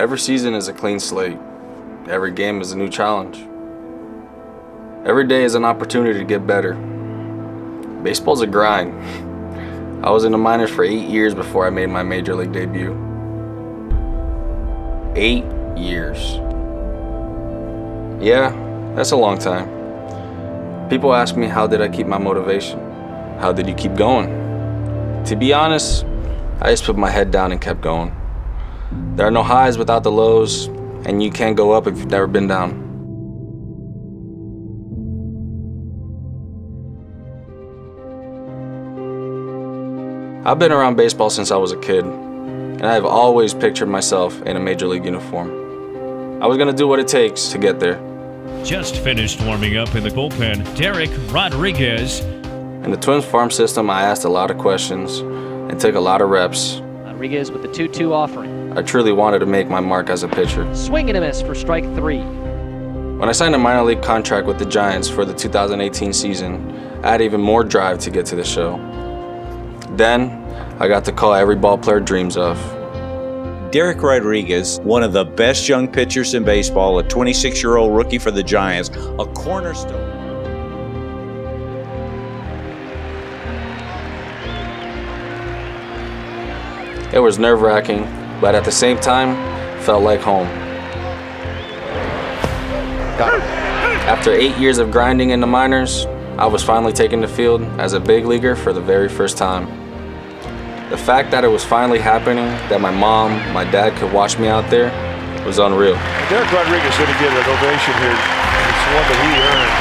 Every season is a clean slate. Every game is a new challenge. Every day is an opportunity to get better. Baseball's a grind. I was in the minors for eight years before I made my major league debut. Eight years. Yeah, that's a long time. People ask me how did I keep my motivation? How did you keep going? To be honest, I just put my head down and kept going. There are no highs without the lows, and you can't go up if you've never been down. I've been around baseball since I was a kid, and I have always pictured myself in a major league uniform. I was going to do what it takes to get there. Just finished warming up in the bullpen, Dereck Rodriguez. In the Twins farm system, I asked a lot of questions and took a lot of reps. Rodriguez with the 2 2 offering. I truly wanted to make my mark as a pitcher. Swing and a miss for strike three. When I signed a minor league contract with the Giants for the 2018 season, I had even more drive to get to the show. Then, I got the call every ball player dreams of. Dereck Rodriguez, one of the best young pitchers in baseball, a 26 year old rookie for the Giants, a cornerstone. It was nerve wracking, but at the same time, felt like home. After eight years of grinding in the minors, I was finally taking the field as a big leaguer for the very first time. The fact that it was finally happening, that my mom, my dad could watch me out there, was unreal. Dereck Rodriguez didn't get an ovation here. It's one that he earned.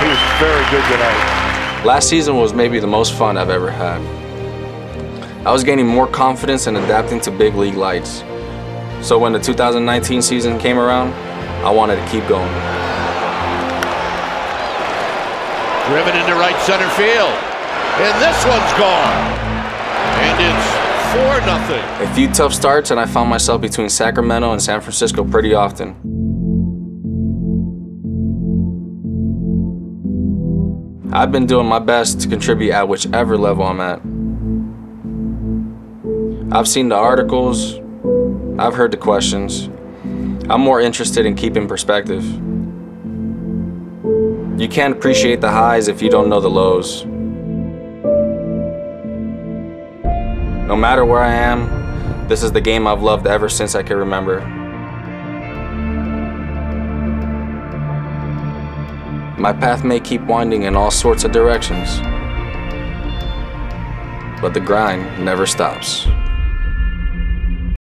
He was very good tonight. Last season was maybe the most fun I've ever had. I was gaining more confidence and adapting to big league lights. So when the 2019 season came around, I wanted to keep going. Driven into right center field. And this one's gone. And it's 4 nothing. A few tough starts, and I found myself between Sacramento and San Francisco pretty often. I've been doing my best to contribute at whichever level I'm at. I've seen the articles, I've heard the questions. I'm more interested in keeping perspective. You can't appreciate the highs if you don't know the lows. No matter where I am, this is the game I've loved ever since I can remember. My path may keep winding in all sorts of directions, but the grind never stops.